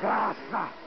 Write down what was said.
Graça!